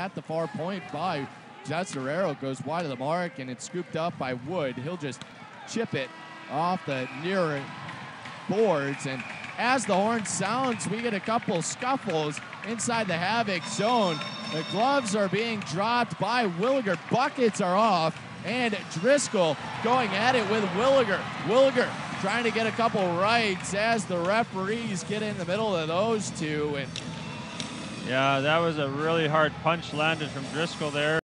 at the far point by Tesorero goes wide of the mark and it's scooped up by Wood. He'll just chip it off the near boards and as the horn sounds, we get a couple scuffles inside the Havoc zone. The gloves are being dropped by Willigar. Buckets are off, and Driscoll going at it with Willigar. Willigar trying to get a couple rights as the referees get in the middle of those two. And yeah, that was a really hard punch landed from Driscoll there.